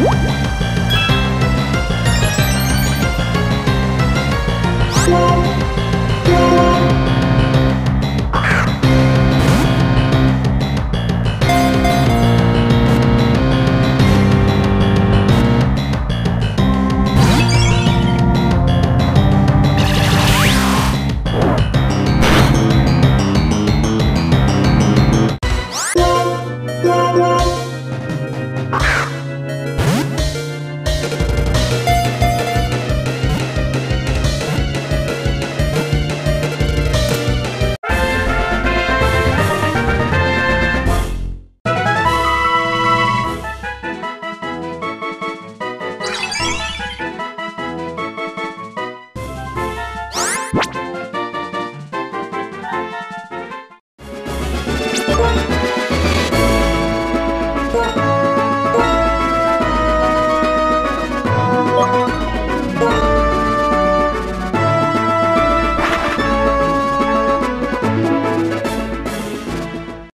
you